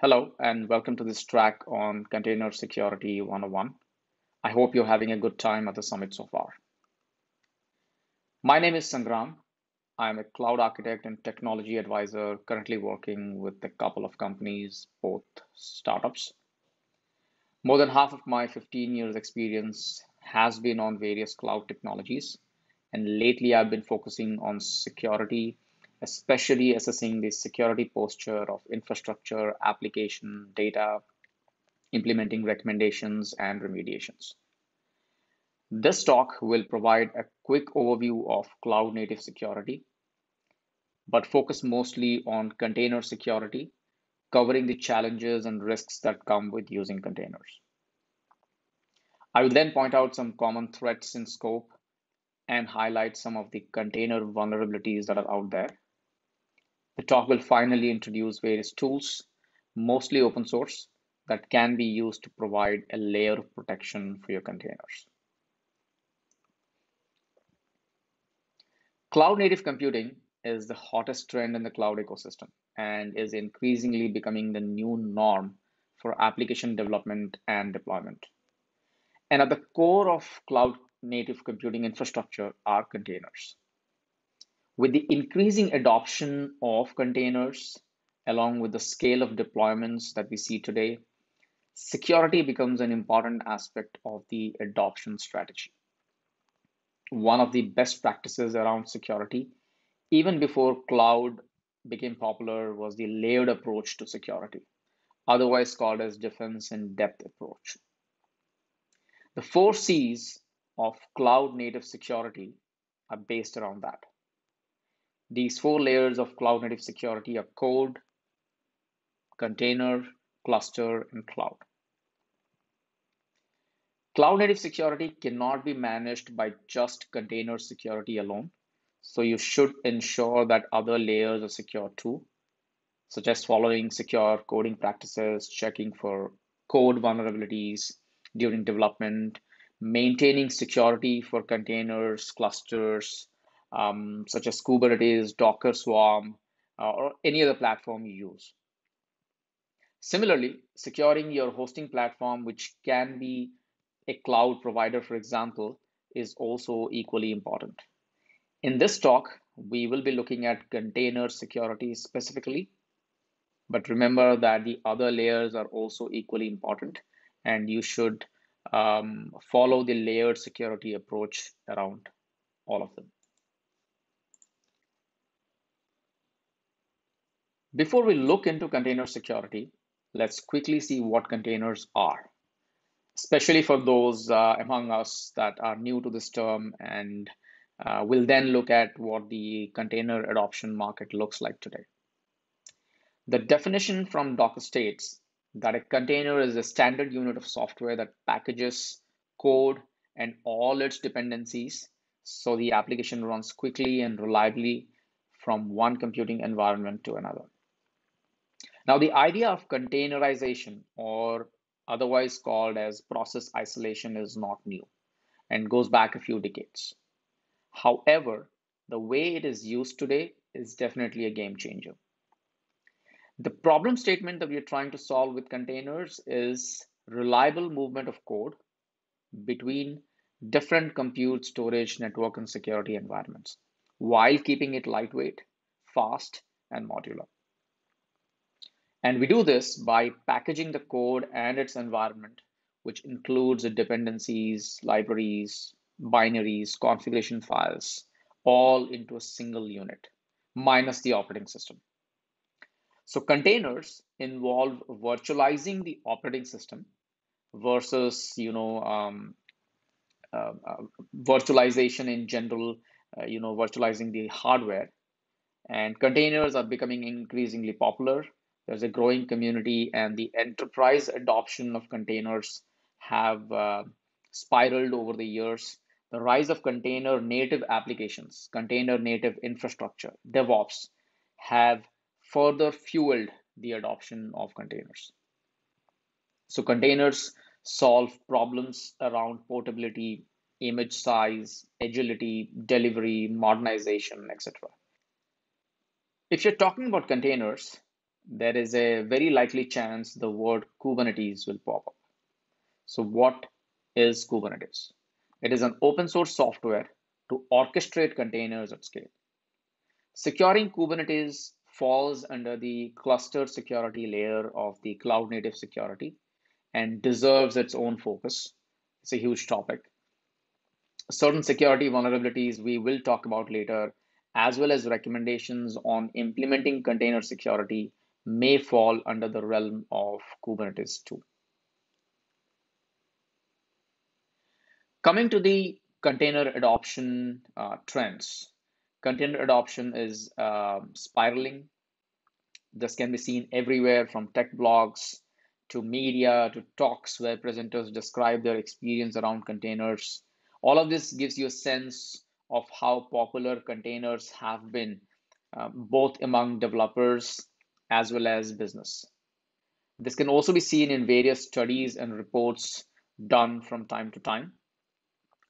Hello, and welcome to this track on Container Security 101. I hope you're having a good time at the summit so far. My name is Sangram. I'm a cloud architect and technology advisor currently working with a couple of companies, both startups. More than half of my 15 years experience has been on various cloud technologies. And lately I've been focusing on security especially assessing the security posture of infrastructure, application, data, implementing recommendations and remediations. This talk will provide a quick overview of cloud native security, but focus mostly on container security, covering the challenges and risks that come with using containers. I will then point out some common threats in scope and highlight some of the container vulnerabilities that are out there. The talk will finally introduce various tools, mostly open source, that can be used to provide a layer of protection for your containers. Cloud native computing is the hottest trend in the cloud ecosystem and is increasingly becoming the new norm for application development and deployment. And at the core of cloud native computing infrastructure are containers. With the increasing adoption of containers, along with the scale of deployments that we see today, security becomes an important aspect of the adoption strategy. One of the best practices around security, even before cloud became popular, was the layered approach to security, otherwise called as defense in depth approach. The four C's of cloud native security are based around that. These four layers of cloud native security are code, container, cluster, and cloud. Cloud native security cannot be managed by just container security alone. So you should ensure that other layers are secure too, such as following secure coding practices, checking for code vulnerabilities during development, maintaining security for containers, clusters, um, such as Kubernetes, Docker Swarm, uh, or any other platform you use. Similarly, securing your hosting platform, which can be a cloud provider, for example, is also equally important. In this talk, we will be looking at container security specifically, but remember that the other layers are also equally important and you should um, follow the layered security approach around all of them. Before we look into container security, let's quickly see what containers are, especially for those uh, among us that are new to this term and uh, we'll then look at what the container adoption market looks like today. The definition from Docker states that a container is a standard unit of software that packages code and all its dependencies so the application runs quickly and reliably from one computing environment to another. Now, the idea of containerization, or otherwise called as process isolation, is not new and goes back a few decades. However, the way it is used today is definitely a game changer. The problem statement that we are trying to solve with containers is reliable movement of code between different compute, storage, network, and security environments while keeping it lightweight, fast, and modular. And we do this by packaging the code and its environment, which includes the dependencies, libraries, binaries, configuration files, all into a single unit, minus the operating system. So containers involve virtualizing the operating system versus, you know, um, uh, uh, virtualization in general, uh, you know, virtualizing the hardware. And containers are becoming increasingly popular there's a growing community and the enterprise adoption of containers have uh, spiraled over the years. The rise of container native applications container native infrastructure devops have further fueled the adoption of containers. So containers solve problems around portability image size agility delivery modernization etc if you're talking about containers there is a very likely chance the word Kubernetes will pop up. So what is Kubernetes? It is an open source software to orchestrate containers at scale. Securing Kubernetes falls under the cluster security layer of the cloud native security and deserves its own focus. It's a huge topic. Certain security vulnerabilities we will talk about later, as well as recommendations on implementing container security may fall under the realm of Kubernetes too. Coming to the container adoption uh, trends, container adoption is uh, spiraling. This can be seen everywhere from tech blogs to media to talks where presenters describe their experience around containers. All of this gives you a sense of how popular containers have been, uh, both among developers as well as business. This can also be seen in various studies and reports done from time to time.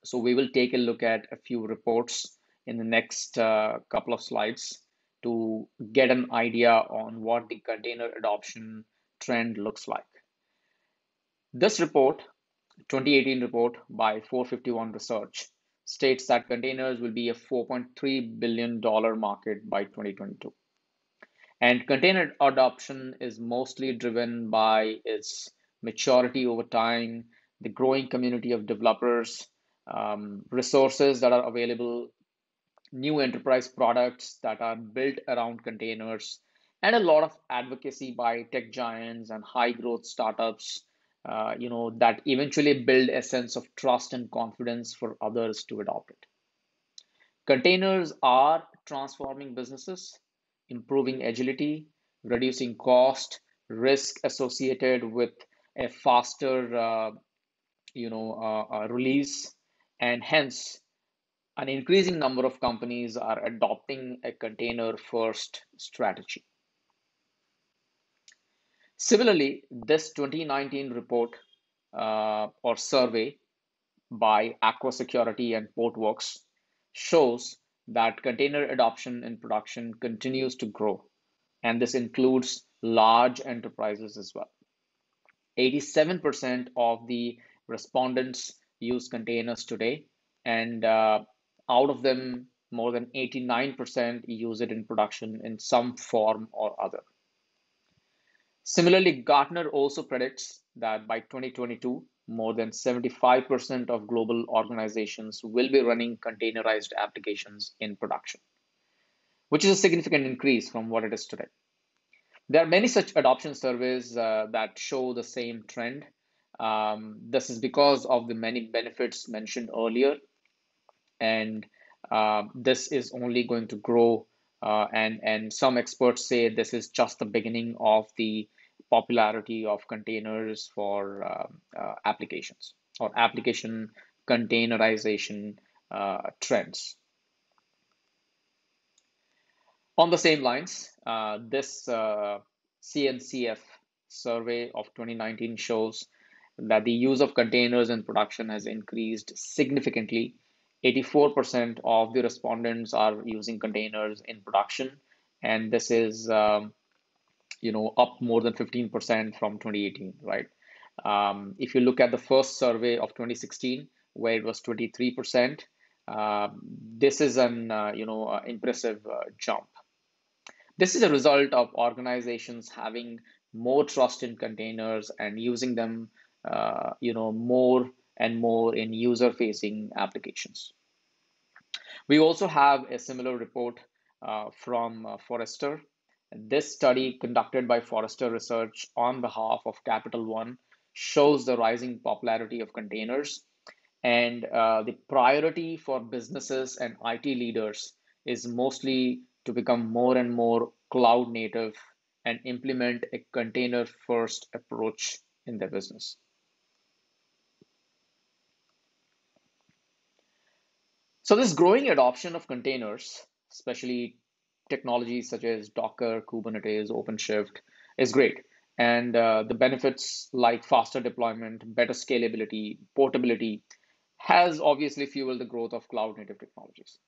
So we will take a look at a few reports in the next uh, couple of slides to get an idea on what the container adoption trend looks like. This report, 2018 report by 451 Research, states that containers will be a $4.3 billion market by 2022. And container adoption is mostly driven by its maturity over time, the growing community of developers, um, resources that are available, new enterprise products that are built around containers, and a lot of advocacy by tech giants and high growth startups uh, you know that eventually build a sense of trust and confidence for others to adopt it. Containers are transforming businesses improving agility, reducing cost, risk associated with a faster, uh, you know, uh, uh, release, and hence an increasing number of companies are adopting a container first strategy. Similarly, this 2019 report uh, or survey by Aqua Security and Portworx shows that container adoption in production continues to grow, and this includes large enterprises as well. 87% of the respondents use containers today, and uh, out of them, more than 89% use it in production in some form or other. Similarly, Gartner also predicts that by 2022, more than 75% of global organizations will be running containerized applications in production, which is a significant increase from what it is today. There are many such adoption surveys uh, that show the same trend. Um, this is because of the many benefits mentioned earlier, and uh, this is only going to grow. Uh, and and some experts say this is just the beginning of the popularity of containers for uh, uh, applications or application containerization uh, trends. On the same lines, uh, this uh, CNCF survey of 2019 shows that the use of containers in production has increased significantly. 84% of the respondents are using containers in production, and this is um, you know, up more than 15% from 2018, right? Um, if you look at the first survey of 2016, where it was 23%, uh, this is an, uh, you know, uh, impressive uh, jump. This is a result of organizations having more trust in containers and using them, uh, you know, more and more in user-facing applications. We also have a similar report uh, from Forrester this study, conducted by Forrester Research on behalf of Capital One, shows the rising popularity of containers. And uh, the priority for businesses and IT leaders is mostly to become more and more cloud native and implement a container first approach in their business. So, this growing adoption of containers, especially technologies such as Docker, Kubernetes, OpenShift is great. And uh, the benefits like faster deployment, better scalability, portability has obviously fueled the growth of cloud native technologies.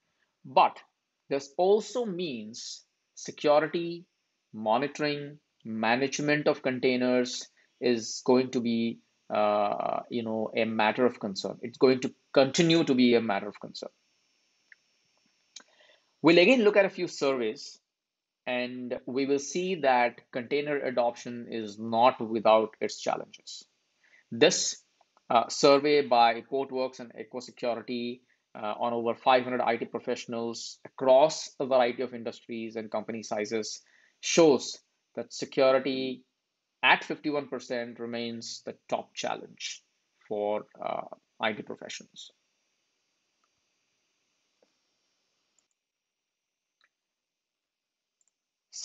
But this also means security, monitoring, management of containers is going to be uh, you know a matter of concern. It's going to continue to be a matter of concern. We'll again look at a few surveys and we will see that container adoption is not without its challenges. This uh, survey by Portworx and Aqua Security uh, on over 500 IT professionals across a variety of industries and company sizes shows that security at 51% remains the top challenge for uh, IT professionals.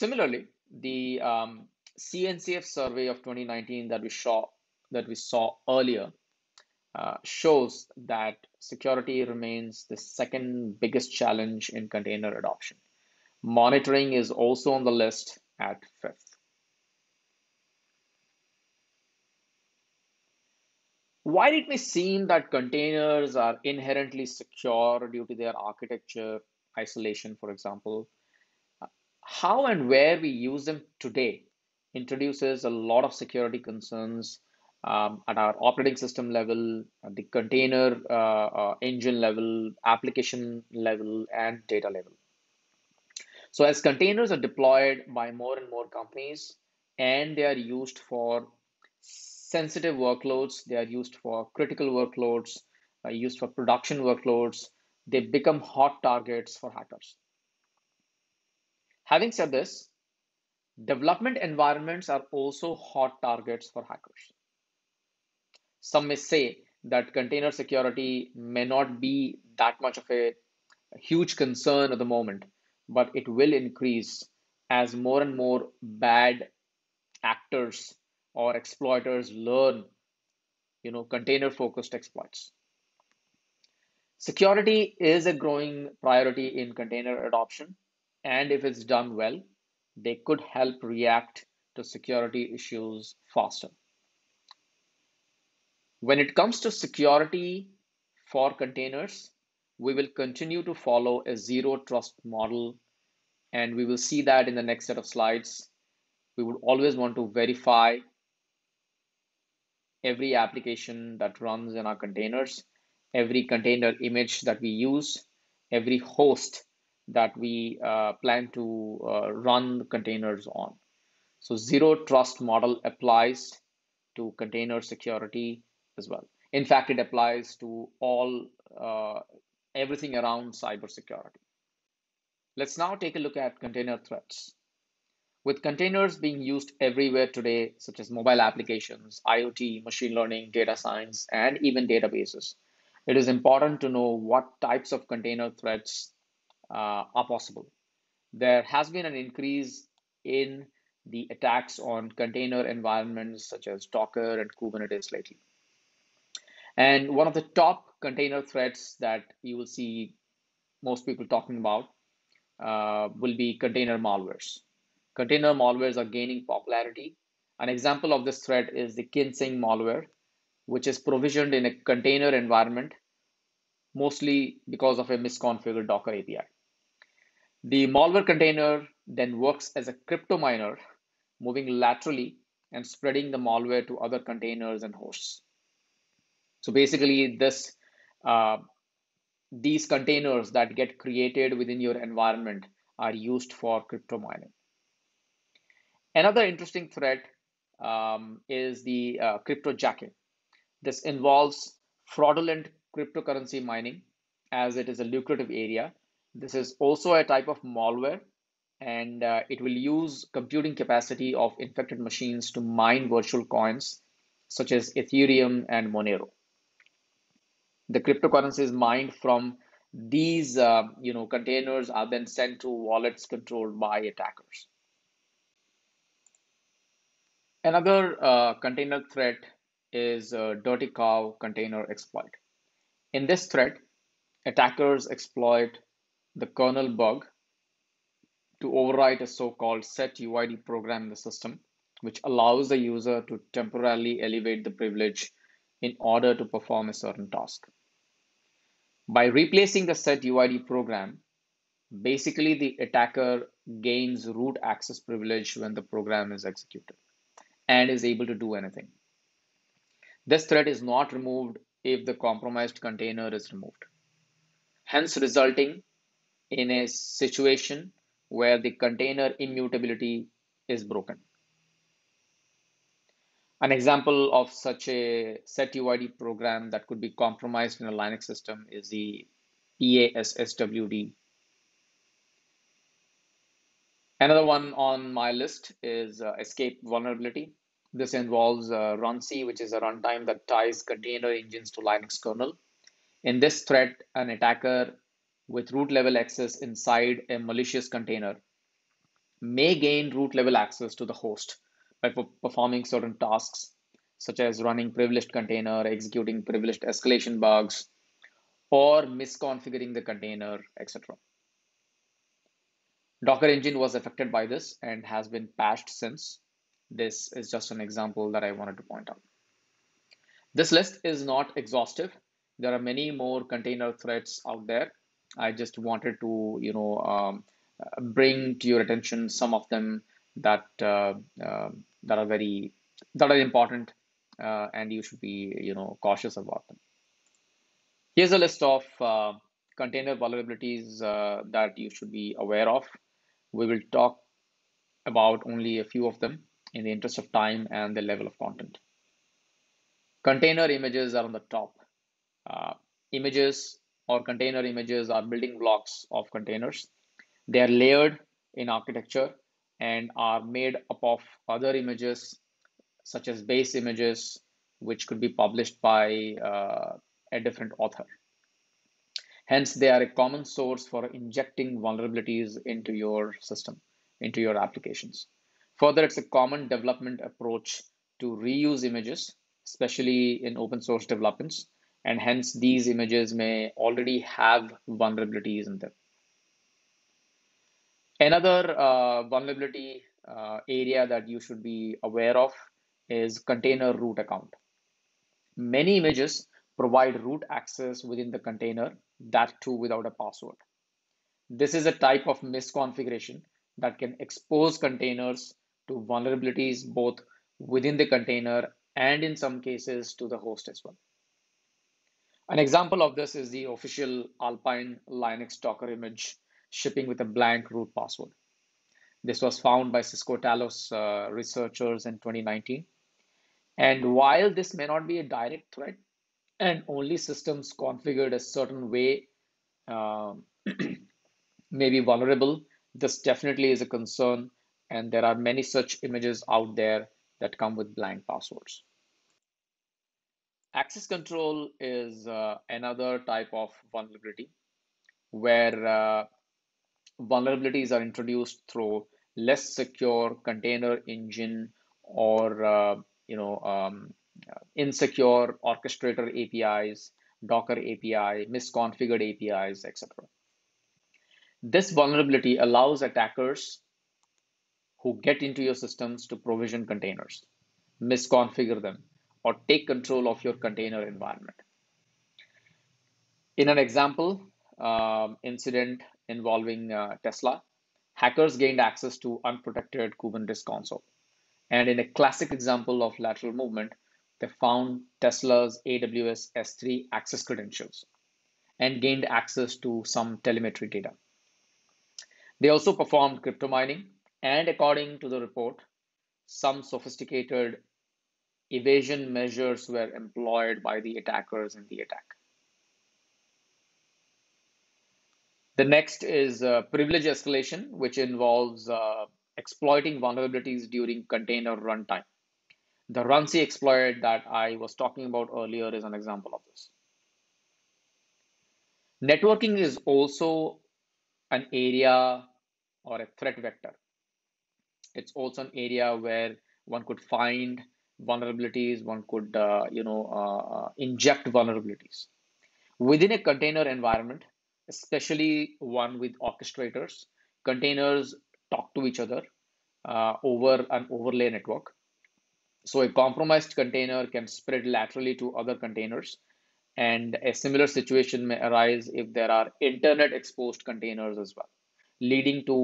Similarly, the um, CNCF survey of 2019 that we saw that we saw earlier uh, shows that security remains the second biggest challenge in container adoption. Monitoring is also on the list at fifth. Why did we seem that containers are inherently secure due to their architecture, isolation, for example? How and where we use them today introduces a lot of security concerns um, at our operating system level, at the container uh, uh, engine level, application level, and data level. So as containers are deployed by more and more companies and they are used for sensitive workloads, they are used for critical workloads, uh, used for production workloads, they become hot targets for hackers. Having said this, development environments are also hot targets for hackers. Some may say that container security may not be that much of a, a huge concern at the moment, but it will increase as more and more bad actors or exploiters learn you know container focused exploits security is a growing priority in container adoption and if it's done well they could help react to security issues faster when it comes to security for containers, we will continue to follow a zero trust model, and we will see that in the next set of slides. We would always want to verify every application that runs in our containers, every container image that we use, every host that we uh, plan to uh, run containers on. So zero trust model applies to container security as well. In fact, it applies to all uh, everything around cybersecurity. Let's now take a look at container threats. With containers being used everywhere today, such as mobile applications, IoT, machine learning, data science, and even databases, it is important to know what types of container threats uh, are possible. There has been an increase in the attacks on container environments such as Docker and Kubernetes lately. And one of the top container threats that you will see most people talking about uh, will be container malwares. Container malwares are gaining popularity. An example of this threat is the Kinsing malware, which is provisioned in a container environment, mostly because of a misconfigured Docker API. The malware container then works as a crypto miner, moving laterally and spreading the malware to other containers and hosts. So basically this uh, these containers that get created within your environment are used for crypto mining. Another interesting threat um, is the uh, cryptojacking. This involves fraudulent cryptocurrency mining as it is a lucrative area. This is also a type of malware and uh, it will use computing capacity of infected machines to mine virtual coins such as Ethereum and Monero. The cryptocurrencies mined from these uh, you know containers are then sent to wallets controlled by attackers. Another uh, container threat is a dirty cow container exploit. In this threat attackers exploit the kernel bug to overwrite a so-called set UID program in the system which allows the user to temporarily elevate the privilege in order to perform a certain task by replacing the set UID program, Basically, the attacker gains root access privilege when the program is executed and is able to do anything. This threat is not removed if the compromised container is removed, hence resulting in a situation where the container immutability is broken. An example of such a setuid program that could be compromised in a Linux system is the PASSWD. Another one on my list is uh, escape vulnerability. This involves uh, runc, which is a runtime that ties container engines to Linux kernel. In this threat, an attacker with root level access inside a malicious container may gain root level access to the host by performing certain tasks, such as running privileged container, executing privileged escalation bugs, or misconfiguring the container, etc. Docker engine was affected by this and has been patched since. This is just an example that I wanted to point out. This list is not exhaustive. There are many more container threats out there. I just wanted to, you know, um, bring to your attention some of them that uh, uh, that are very that are important, uh, and you should be, you know, cautious about them. Here's a list of uh, container vulnerabilities uh, that you should be aware of. We will talk about only a few of them in the interest of time and the level of content. Container images are on the top. Uh, images or container images are building blocks of containers. They are layered in architecture and are made up of other images such as base images, which could be published by uh, a different author. Hence, they are a common source for injecting vulnerabilities into your system, into your applications. Further, it's a common development approach to reuse images, especially in open source developments, and hence these images may already have vulnerabilities in them. Another uh, vulnerability uh, area that you should be aware of is container root account. Many images provide root access within the container, that too without a password. This is a type of misconfiguration that can expose containers to vulnerabilities both within the container and in some cases to the host as well. An example of this is the official Alpine Linux Docker image shipping with a blank root password. This was found by Cisco Talos uh, researchers in 2019. And while this may not be a direct threat, and only systems configured a certain way uh, may be vulnerable, this definitely is a concern. And there are many such images out there that come with blank passwords. Access control is uh, another type of vulnerability where uh, vulnerabilities are introduced through less secure container engine or uh, you know um, insecure orchestrator APIs, Docker API, misconfigured APIs, etc. This vulnerability allows attackers who get into your systems to provision containers, misconfigure them, or take control of your container environment. In an example um, incident involving uh, Tesla, hackers gained access to unprotected Kubernetes console. And in a classic example of lateral movement, they found Tesla's AWS S3 access credentials and gained access to some telemetry data. They also performed crypto mining, and according to the report, some sophisticated evasion measures were employed by the attackers in the attack. The next is uh, privilege escalation, which involves uh, exploiting vulnerabilities during container runtime. The runc exploit that I was talking about earlier is an example of this. Networking is also an area or a threat vector. It's also an area where one could find vulnerabilities, one could uh, you know uh, uh inject vulnerabilities. Within a container environment, especially one with orchestrators. Containers talk to each other uh, over an overlay network. So a compromised container can spread laterally to other containers. And a similar situation may arise if there are internet exposed containers as well. leading to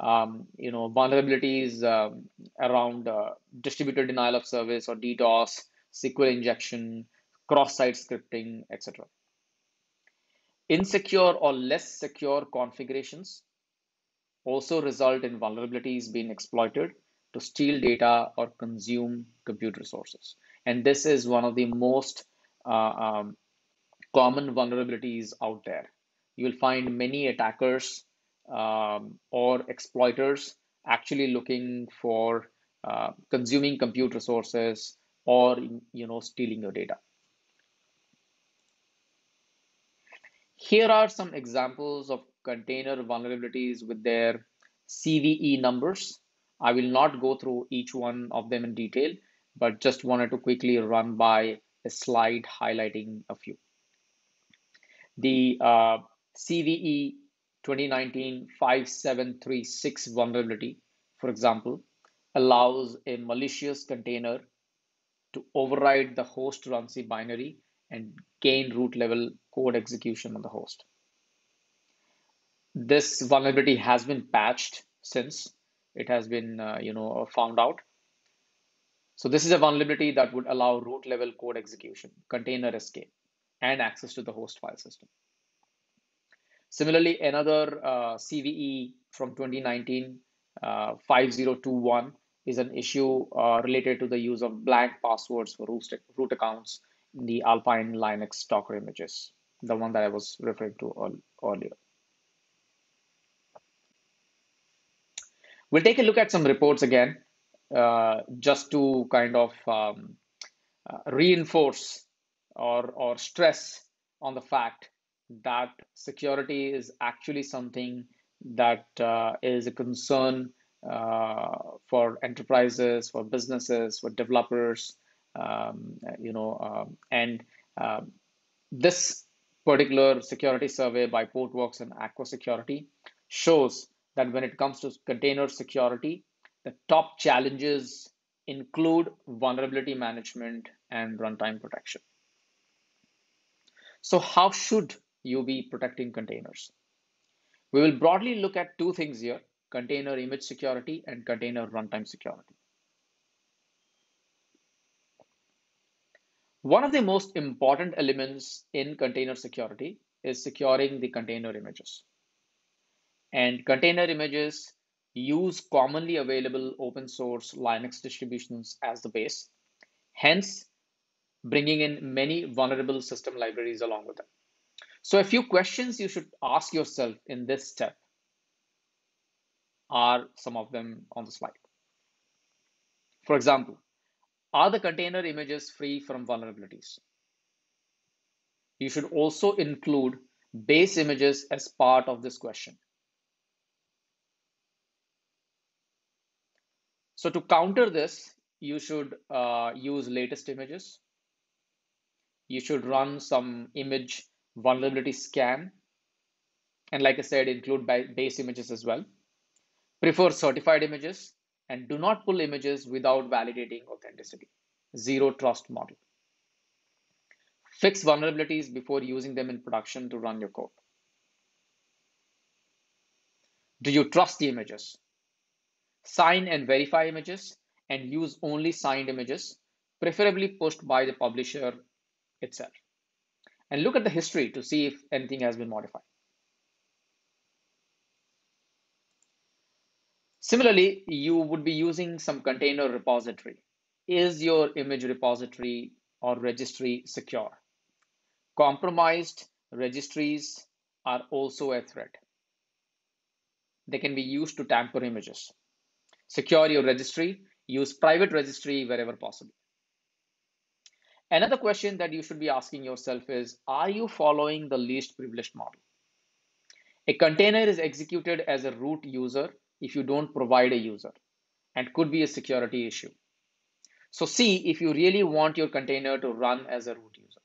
um, you know vulnerabilities um, around uh, distributed denial of service or DDoS, SQL injection, cross-site scripting, etc. Insecure or less secure configurations also result in vulnerabilities being exploited to steal data or consume compute resources. And this is one of the most uh, um, common vulnerabilities out there. You will find many attackers um, or exploiters actually looking for uh, consuming compute resources or you know stealing your data. Here are some examples of container vulnerabilities with their CVE numbers. I will not go through each one of them in detail, but just wanted to quickly run by a slide highlighting a few. The uh, CVE 2019 5736 vulnerability, for example, allows a malicious container to override the host runc binary and gain root level code execution on the host. This vulnerability has been patched since it has been uh, you know found out. So this is a vulnerability that would allow root level code execution, container escape, and access to the host file system. Similarly, another uh, CVE from 2019, uh, 5021, is an issue uh, related to the use of blank passwords for root, root accounts in the Alpine Linux Docker images, the one that I was referring to earlier. We'll take a look at some reports again, uh, just to kind of um, uh, reinforce or, or stress on the fact that security is actually something that uh, is a concern uh, for enterprises, for businesses, for developers, um, you know, um, and um, this particular security survey by Portworx and Aqua Security shows that when it comes to container security, the top challenges include vulnerability management and runtime protection. So how should be protecting containers? We will broadly look at two things here, container image security and container runtime security. One of the most important elements in container security is securing the container images. And container images use commonly available open source Linux distributions as the base, hence bringing in many vulnerable system libraries along with them. So a few questions you should ask yourself in this step are some of them on the slide. For example, are the container images free from vulnerabilities? You should also include base images as part of this question. So to counter this, you should uh, use latest images. You should run some image vulnerability scan. And like I said, include base images as well. Prefer certified images and do not pull images without validating authenticity. Zero trust model. Fix vulnerabilities before using them in production to run your code. Do you trust the images? Sign and verify images and use only signed images, preferably pushed by the publisher itself. And look at the history to see if anything has been modified. Similarly, you would be using some container repository. Is your image repository or registry secure? Compromised registries are also a threat. They can be used to tamper images. Secure your registry, use private registry wherever possible. Another question that you should be asking yourself is, are you following the least privileged model? A container is executed as a root user if you don't provide a user and could be a security issue. So see if you really want your container to run as a root user.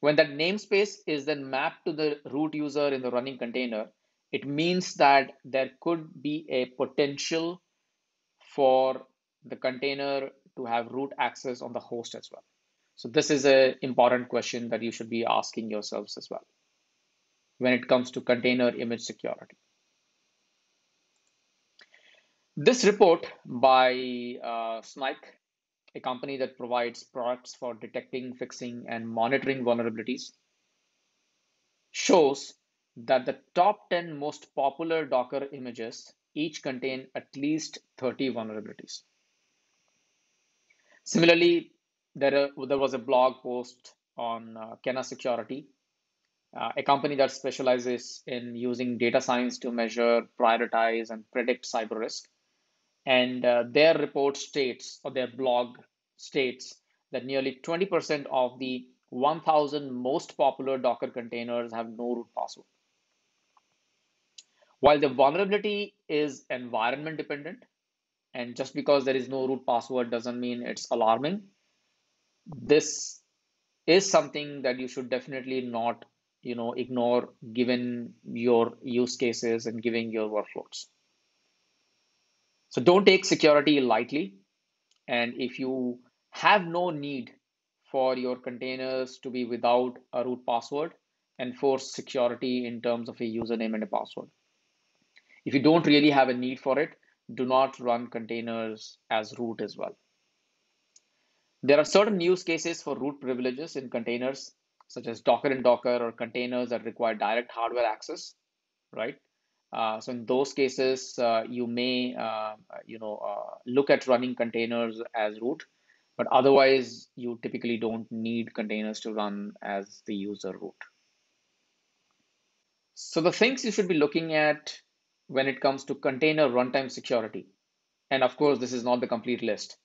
When that namespace is then mapped to the root user in the running container, it means that there could be a potential for the container to have root access on the host as well. So this is an important question that you should be asking yourselves as well. when it comes to container image security. This report by uh, a company that provides products for detecting, fixing, and monitoring vulnerabilities, shows that the top 10 most popular Docker images each contain at least 30 vulnerabilities. Similarly, there, there was a blog post on uh, Security, uh, a company that specializes in using data science to measure, prioritize, and predict cyber risk. And uh, their report states, or their blog states, that nearly 20% of the 1,000 most popular Docker containers have no root password. While the vulnerability is environment dependent, and just because there is no root password doesn't mean it's alarming, this is something that you should definitely not you know ignore given your use cases and giving your workloads. So don't take security lightly. And if you have no need for your containers to be without a root password enforce security in terms of a username and a password. If you don't really have a need for it do not run containers as root as well there are certain use cases for root privileges in containers, such as Docker and Docker or containers that require direct hardware access, right? Uh, so in those cases, uh, you may, uh, you know, uh, look at running containers as root, but otherwise you typically don't need containers to run as the user root. So the things you should be looking at when it comes to container runtime security, and of course, this is not the complete list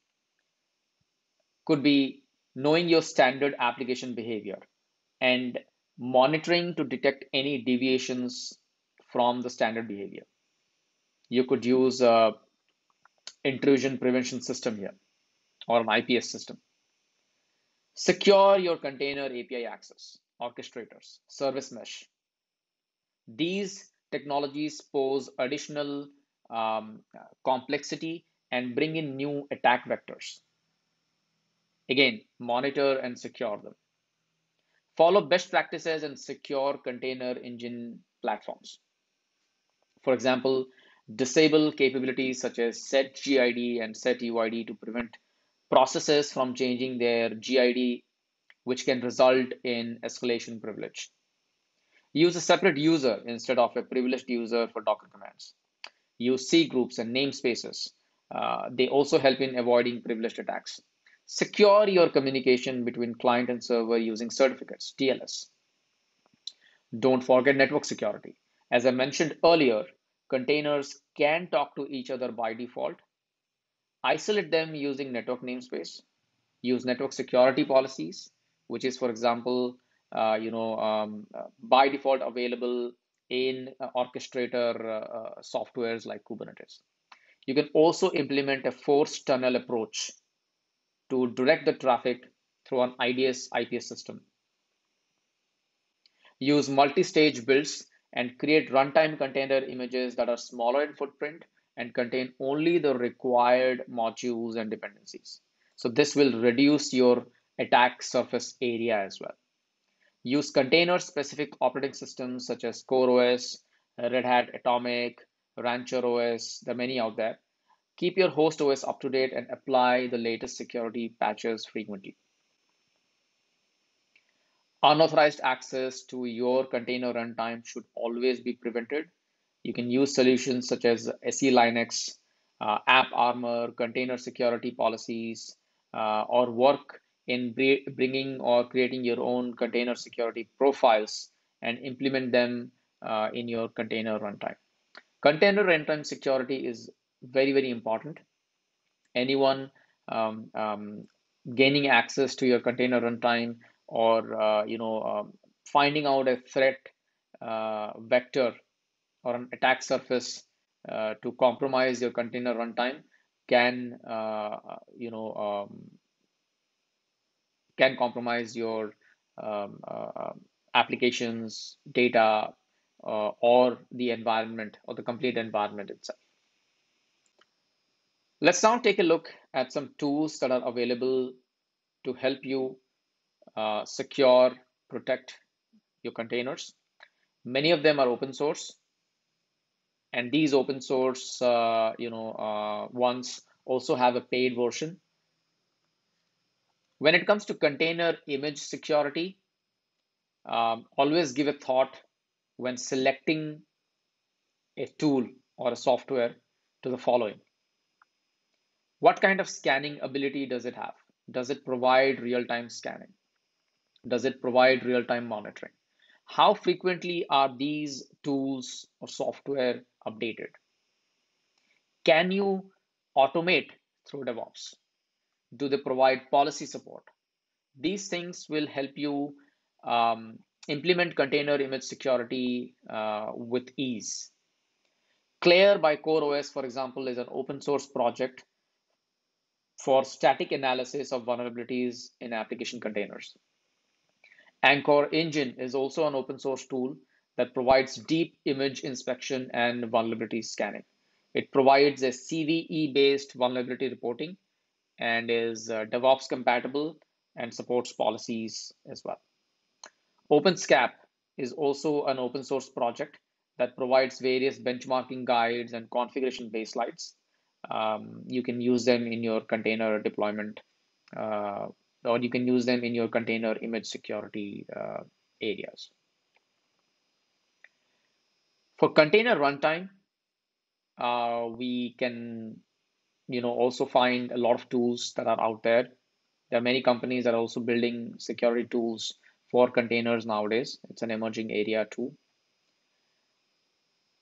could be knowing your standard application behavior and monitoring to detect any deviations from the standard behavior. You could use a intrusion prevention system here or an IPS system. Secure your container API access, orchestrators, service mesh. These technologies pose additional um, complexity and bring in new attack vectors. Again, monitor and secure them. Follow best practices and secure container engine platforms. For example, disable capabilities such as set GID and set UID to prevent processes from changing their GID, which can result in escalation privilege. Use a separate user instead of a privileged user for Docker commands. Use C groups and namespaces. Uh, they also help in avoiding privileged attacks. Secure your communication between client and server using certificates, TLS. Don't forget network security. As I mentioned earlier, containers can talk to each other by default. Isolate them using network namespace. Use network security policies, which is, for example, uh, you know, um, uh, by default available in uh, orchestrator softwares like Kubernetes. You can also implement a forced tunnel approach to direct the traffic through an IDS IPS system. Use multi-stage builds and create runtime container images that are smaller in footprint and contain only the required modules and dependencies. So this will reduce your attack surface area as well. Use container-specific operating systems such as CoreOS, Red Hat Atomic, Rancher OS, there are many out there, Keep your host OS up to date and apply the latest security patches frequently. Unauthorized access to your container runtime should always be prevented. You can use solutions such as SE Linux, uh, AppArmor, container security policies, uh, or work in bringing or creating your own container security profiles and implement them uh, in your container runtime. Container runtime security is very, very important. Anyone um, um, gaining access to your container runtime or uh, you know um, finding out a threat uh, vector or an attack surface uh, to compromise your container runtime can uh, you know um, can compromise your um, uh, applications data uh, or the environment or the complete environment itself Let's now take a look at some tools that are available to help you uh, secure, protect your containers. Many of them are open source, and these open source, uh, you know, uh, ones also have a paid version. When it comes to container image security, um, always give a thought when selecting a tool or a software to the following. What kind of scanning ability does it have? Does it provide real-time scanning? Does it provide real-time monitoring? How frequently are these tools or software updated? Can you automate through DevOps? Do they provide policy support? These things will help you um, implement container image security uh, with ease. Clair by CoreOS, for example, is an open source project for static analysis of vulnerabilities in application containers. Anchore Engine is also an open source tool that provides deep image inspection and vulnerability scanning. It provides a CVE based vulnerability reporting and is uh, DevOps compatible and supports policies as well. OpenSCAP is also an open source project that provides various benchmarking guides and configuration baselines. Um, you can use them in your container deployment, uh, or you can use them in your container image security uh, areas. For container runtime, uh, we can you know also find a lot of tools that are out there. There are many companies that are also building security tools for containers nowadays. It's an emerging area too.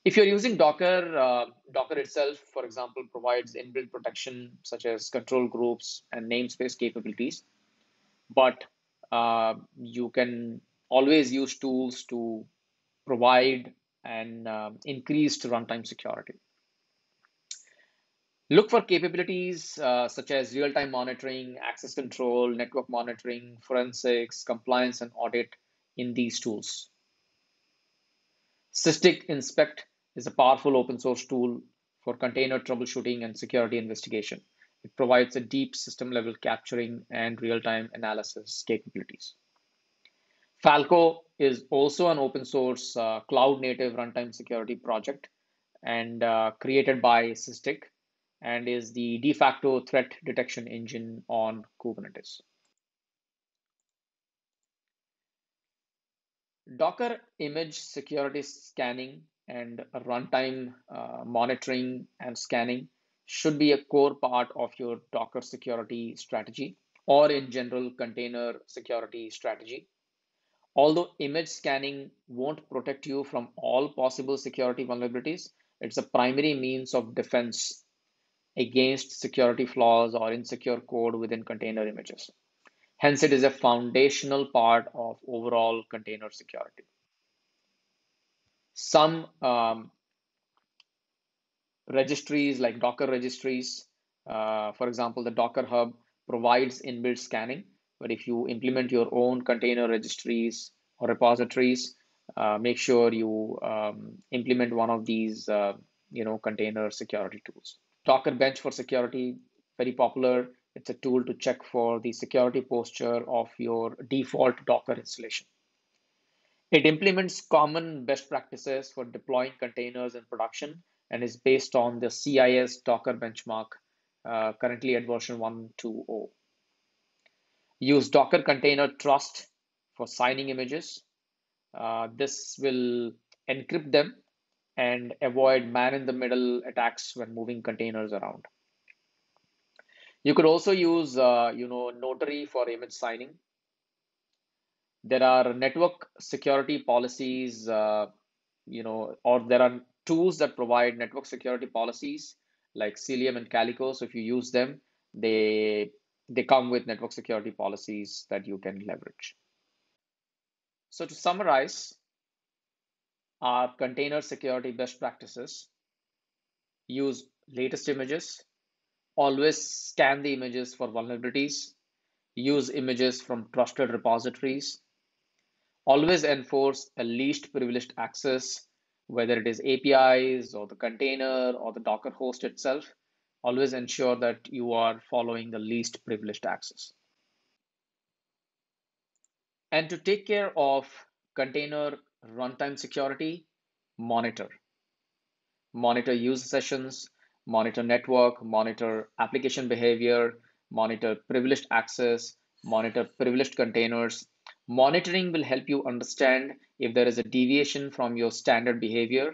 If you're using Docker, uh, Docker itself, for example, provides inbuilt protection such as control groups and namespace capabilities. But uh, you can always use tools to provide an uh, increased runtime security. Look for capabilities uh, such as real-time monitoring, access control, network monitoring, forensics, compliance, and audit in these tools. Sysdig Inspect is a powerful open source tool for container troubleshooting and security investigation. It provides a deep system level capturing and real time analysis capabilities. Falco is also an open source uh, cloud native runtime security project and uh, created by Sysdig and is the de facto threat detection engine on Kubernetes. Docker image security scanning and runtime uh, monitoring and scanning should be a core part of your Docker security strategy or in general container security strategy. Although image scanning won't protect you from all possible security vulnerabilities, it's a primary means of defense against security flaws or insecure code within container images. Hence, it is a foundational part of overall container security. Some um, registries like Docker registries, uh, for example, the Docker Hub provides inbuilt scanning. But if you implement your own container registries or repositories, uh, make sure you um, implement one of these, uh, you know, container security tools. Docker Bench for security, very popular. It's a tool to check for the security posture of your default Docker installation. It implements common best practices for deploying containers in production and is based on the CIS Docker benchmark, uh, currently at version 1.2.0. Use Docker Container Trust for signing images. Uh, this will encrypt them and avoid man-in-the-middle attacks when moving containers around. You could also use, uh, you know, Notary for image signing. There are network security policies, uh, you know, or there are tools that provide network security policies like Cilium and Calico. So if you use them, they they come with network security policies that you can leverage. So to summarize, our container security best practices. Use latest images, always scan the images for vulnerabilities, use images from trusted repositories, always enforce a least privileged access, whether it is APIs or the container or the Docker host itself, always ensure that you are following the least privileged access. And to take care of container runtime security, monitor. Monitor user sessions, monitor network, monitor application behavior, monitor privileged access, monitor privileged containers. Monitoring will help you understand if there is a deviation from your standard behavior.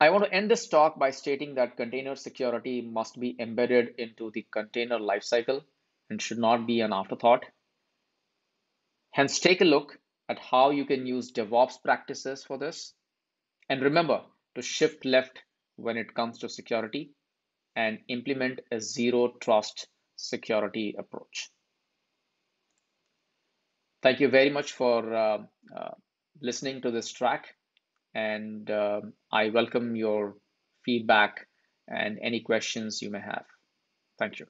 I want to end this talk by stating that container security must be embedded into the container lifecycle and should not be an afterthought. Hence, take a look at how you can use DevOps practices for this. And remember to shift left when it comes to security and implement a zero trust security approach. Thank you very much for uh, uh, listening to this track, and uh, I welcome your feedback and any questions you may have. Thank you.